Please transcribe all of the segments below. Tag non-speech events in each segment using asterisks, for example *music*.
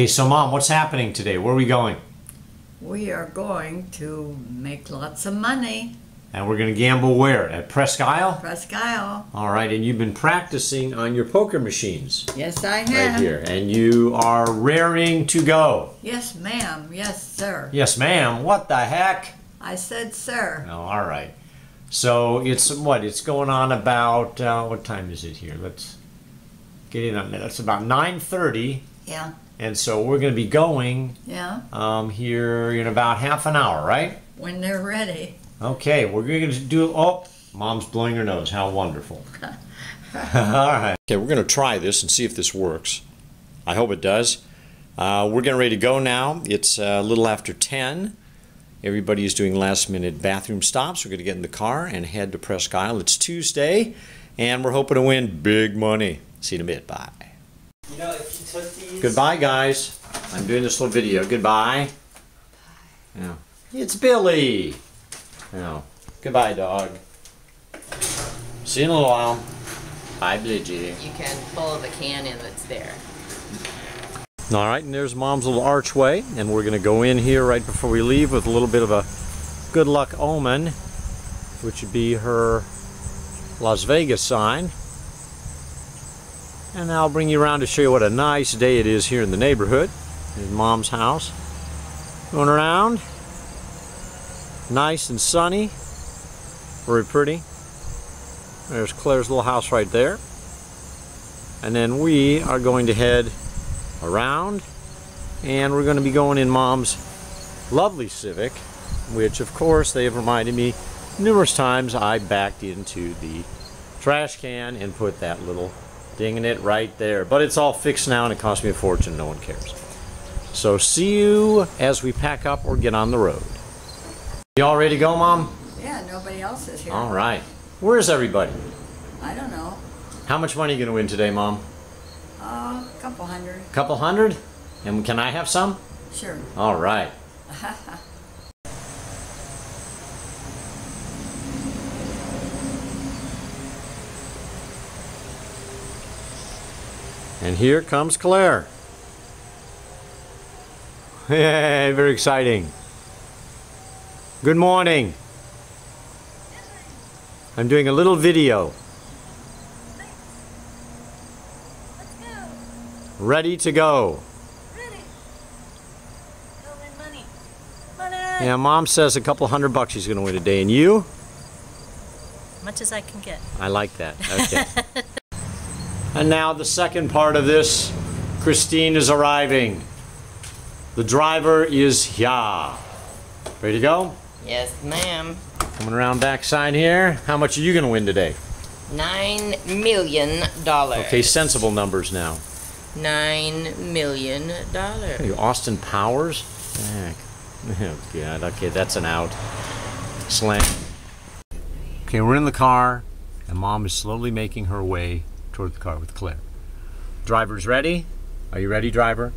Okay, so mom, what's happening today? Where are we going? We are going to make lots of money. And we're going to gamble where? At Presque Isle? Presque Isle. All right, and you've been practicing on your poker machines Yes, I have. right here. And you are raring to go. Yes, ma'am. Yes, sir. Yes, ma'am. What the heck? I said, sir. Oh, all right. So it's what? It's going on about, uh, what time is it here? Let's get in on that. It's about 9.30. Yeah, And so we're going to be going yeah. um, here in about half an hour, right? When they're ready. Okay, we're going to do. Oh, mom's blowing her nose. How wonderful. *laughs* All right. Okay, we're going to try this and see if this works. I hope it does. Uh, we're getting ready to go now. It's uh, a little after 10. Everybody is doing last minute bathroom stops. We're going to get in the car and head to Presque Isle. It's Tuesday, and we're hoping to win big money. See you in a bit. Bye. You know, if you took these. Goodbye, guys. I'm doing this little video. Goodbye. Yeah. It's Billy. Yeah. Goodbye, dog. See you in a little while. Bye, Bridgie. You can pull the can in that's there. All right, and there's Mom's little archway, and we're going to go in here right before we leave with a little bit of a good luck omen, which would be her Las Vegas sign. And I'll bring you around to show you what a nice day it is here in the neighborhood. In Mom's house. Going around. Nice and sunny. Very pretty. There's Claire's little house right there. And then we are going to head around and we're going to be going in mom's lovely Civic which of course they have reminded me numerous times I backed into the trash can and put that little ding in it right there. But it's all fixed now and it cost me a fortune. No one cares. So see you as we pack up or get on the road. You all ready to go mom? Yeah, nobody else is here. all right. Where's everybody? I don't know. how much money are you going to win today mom? Uh, a couple hundred. A couple hundred? And can I have some? Sure. all right *laughs* And here comes Claire. Yay, very exciting. Good morning. I'm doing a little video. Ready to go. Ready. Go win money. Money. Yeah, mom says a couple hundred bucks she's going to win today. And you? Much as I can get. I like that. Okay. *laughs* and now the second part of this. Christine is arriving. The driver is here. Ready to go? Yes, ma'am. Coming around backside here. How much are you going to win today? Nine million dollars. Okay, sensible numbers now. Nine million dollars. Hey, Austin Powers? Heck. Oh, God. Okay, that's an out. Slam. Okay, we're in the car, and Mom is slowly making her way toward the car with Claire. Driver's ready? Are you ready, driver?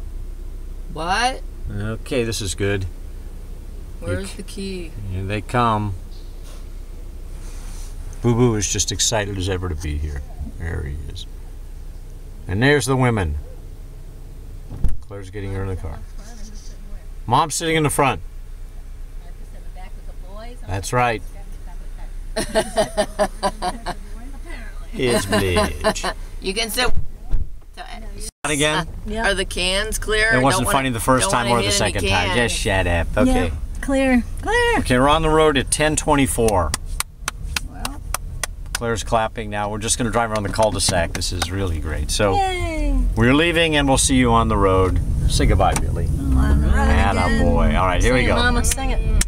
What? Okay, this is good. Where's c- the key? Here they come. Boo Boo is just excited as ever to be here. There he is. And there's the women. Claire's getting her in the car. Mom's sitting in the front. That's right. *laughs* *laughs* It's Blige. *laughs* You can sit. Not again? Are the cans clear? It Don't wasn't wanna- funny the first time or the second time. cans. Just shut up. Okay. Clear. Clear. Okay, we're on the road at 1024. Well, Claire's clapping now. We're just going to drive around the cul-de-sac. This is really great. So Yay. we're leaving and we'll see you on the road. Say goodbye, Billy. on the road Atta again. boy. All right, here we Sing it, go. Mama, sing it.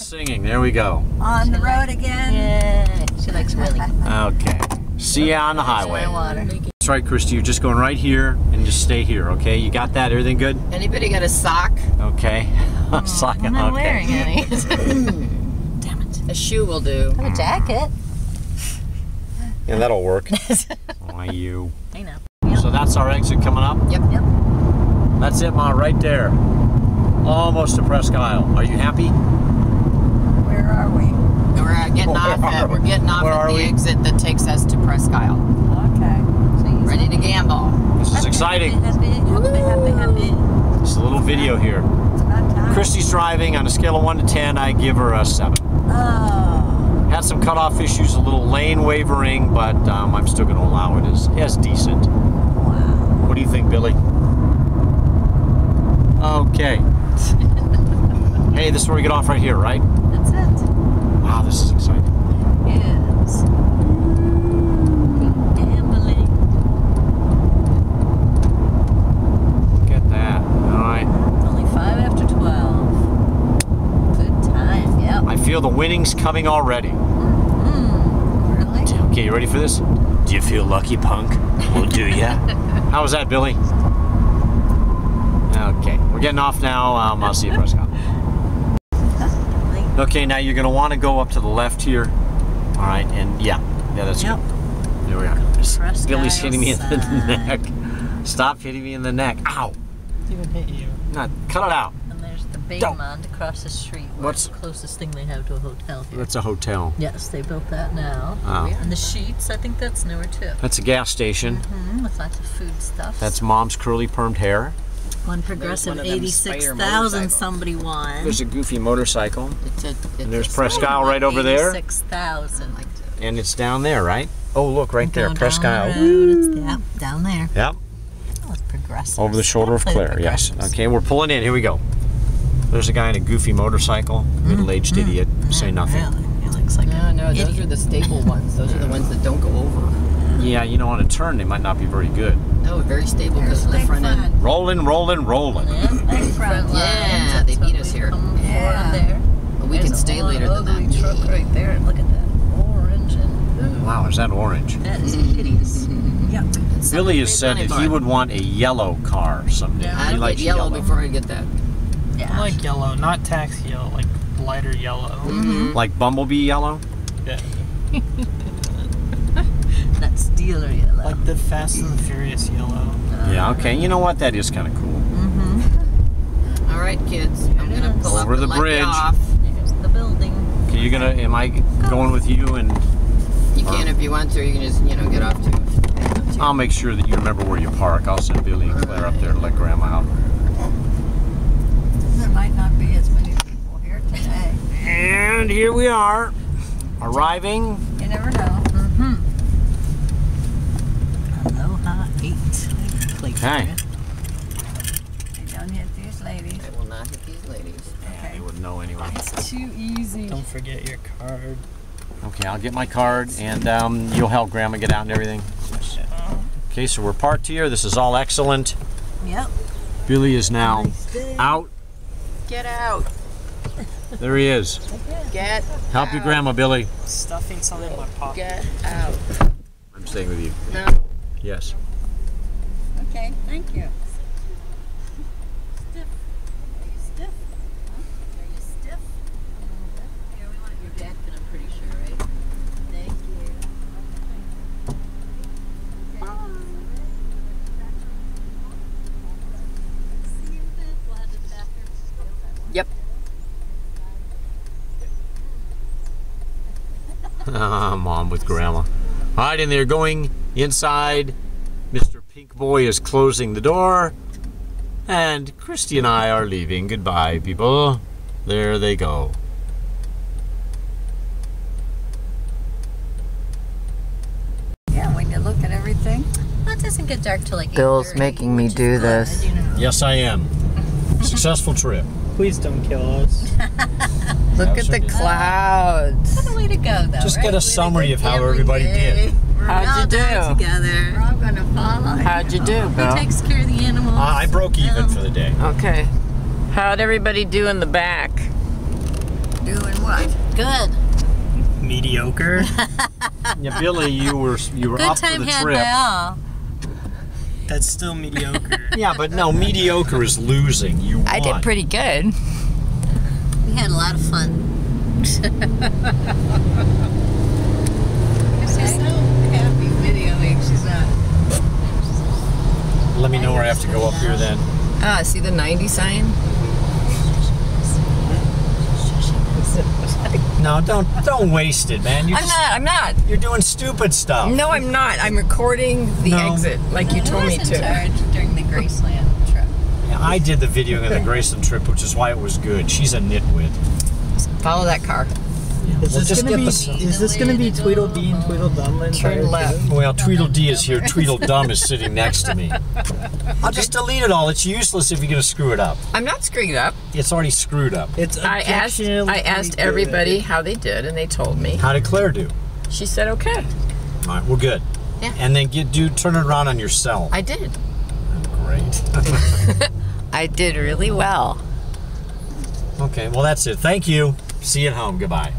Mom is singing. There we go. On the road again. Yeah. She likes Willie. Okay. See ya on the highway. That's right, Christy. You're just going right here and just stay here, okay? You got that? Everything good? Anybody got a sock? Okay. *laughs* a Sock- I'm not okay. wearing any. *laughs* Damn it. A shoe will do. I have a mm. jacket. Yeah, that'll work. *laughs* Why you? I know. So that's our exit coming up. Yep. Yep. That's it, Ma, right there. Almost to Presque Isle. Are you happy? Where are we? We're uh, getting Where off at we're getting off Where at the we? exit that takes us to Presque Isle. Okay. Ready to gamble. This is exciting. Happy, happy, happy, happy. Just a little video here. It's about time. Christy's driving on a scale of 1 to 10. I give her a 7. Oh. Had some cutoff issues, a little lane wavering, but um, I'm still going to allow it as, as decent. Wow. What do you think, Billy? Okay. *laughs* hey, this is where we get off right here, right? That's. Wow, this is exciting. Yes. Gambling. Look at that. All right. Only five after twelve. Good time. Yep. I feel the winnings coming already. Mm, really? Okay, you ready for this? Do you feel lucky, punk? Well, do ya? *laughs* How was that, Billy? Okay, we're getting off now. Um, I'll see you, Prescott. Okay, now you're going to want to go up to the left here. All right, and yeah, yeah, that's Yep. good. There we are. Billy's hitting me in the neck. Stop hitting me in the neck. Ow! Even hit you. Not, cut it out. And there's the Don't. Baymont across the street. What's- the closest thing they have to a hotel here? That's a hotel. Yes, they built that now. Oh. And the Sheetz, I think that's newer too. That's a gas station. hmm with lots of food stuff. That's mom's curly permed hair. One progressive one of them eighty-six Spyder thousand. motorcycles. somebody won. There's a goofy motorcycle, It's a, it's and there's a Presque Isle right over there, Eighty-six thousand. like and it's down there, right? Oh, look, right there, Presque Isle. Yep, down there. Yep. Oh, progressive. Over the shoulder of Claire, yes. Okay, we're pulling in. Here we go. There's a guy in a goofy motorcycle, mm-hmm. middle-aged mm-hmm. idiot. Say mm-hmm. nothing. Really, he looks like No, a no, those idiot. are the stable ones. Those are the ones that don't go over. Yeah, you know, on a turn, they might not be very good. No, very stable because of the front end. Rolling, rolling, rolling. Yeah, that's front *laughs* lines. Yeah, they beat us here. Yeah. There. But we There's can stay later than ugly that. truck right there. and Look at that orange and ooh, Wow, is that orange? that is hideous. *laughs* Yep. Billy has said that he would want a yellow car someday. Yeah. He I'd likes get yellow, before I get that. Yeah. I like yellow, not taxi yellow, like lighter yellow. Mm-hmm. Like Bumblebee yellow? Yeah. *laughs* that dealer yellow. Like the Fast and the Furious yellow. Yeah, okay. You know what? That is kind of cool. mm-hmm. *laughs* All right, kids. I'm gonna pull up Over the and let bridge. off. There's the building. Okay, you gonna, am I going with you and You can if you want to. You can just, you know, get off too. I'll make sure that you remember where you park. I'll send Billy and Claire up there to let Grandma out. There might not be as many people here today. And here we are, arriving. You never know. Mm-hmm. Aloha 8. Plate Okay. don't hit these ladies. I will not hit these ladies. Yeah, they wouldn't know anyway. It's too easy. Don't forget your card. Okay, I'll get my card and um, you'll help Grandma get out and everything. Okay, so we're parked here. This is all excellent. Yep. Billy is now out. Get out. There he is. Get Help your grandma, Billy. Stuffing something in my pocket. Get out. I'm staying with you. No. Yes. Okay, thank you. Stiff. Are you stiff? Are you stiff? Here, we want your jacket, I'm pretty sure, right? Thank you. See you then. We'll have the bathroom. Yep. *laughs* Ah, Mom with Grandma. All right, and they're going inside. Mr. Pink Boy is closing the door. And Christy and I are leaving. Goodbye, people. There they go. Yeah, when you look at everything. Well, it doesn't get dark till like Bill's 8:30, making me do good, this. you know. Yes, I am. *laughs* Successful trip. Please don't kill us. *laughs* Look at the Absolutely. clouds. What a way to go, though. Just right? get a Way summary of how everybody day. did. We're How'd you all doing it do? Together. We're all gonna follow. How'd you do, Who Bill? takes care of the animals? Uh, I broke even Um, for the day. Okay. How'd everybody do in the back? Doing what? Good. Mediocre. *laughs* Yeah, Billy, you were you were Good up for time the had trip. by all. That's still mediocre. *laughs* Yeah, but no, mediocre is losing. You won. I did pretty good. We had a lot of fun. *laughs* She's so happy videoing. She's not. Let me know where I have to go up here then. Ah, see the 90 sign? No, don't don't waste it, man. You're, I'm just- not. I'm not. you're doing stupid stuff. No, I'm not. I'm recording the No. exit like you Who told was me in to. charge during the Graceland trip? Yeah, I did the videoing of the *laughs* Graceland trip, which is why it was good. She's a nitwit. Follow that car. Is We'll this gonna be? the- Is this gonna be Tweedledee and Tweedledum? the entire Turn left. Well, Tweedledee is here. Tweedledum is sitting next to me. *laughs* I'll just delete it all. It's useless if you're gonna screw it up. I'm not screwing it up. It's already screwed up. It's I asked. I asked good. everybody how they did, and they told me. How did Claire do? She said okay. All right, we're good. Yeah. And then get do turn it around on yourself. I did. Great. *laughs* I did really well. okay, well that's it. Thank you. See you at home. Goodbye.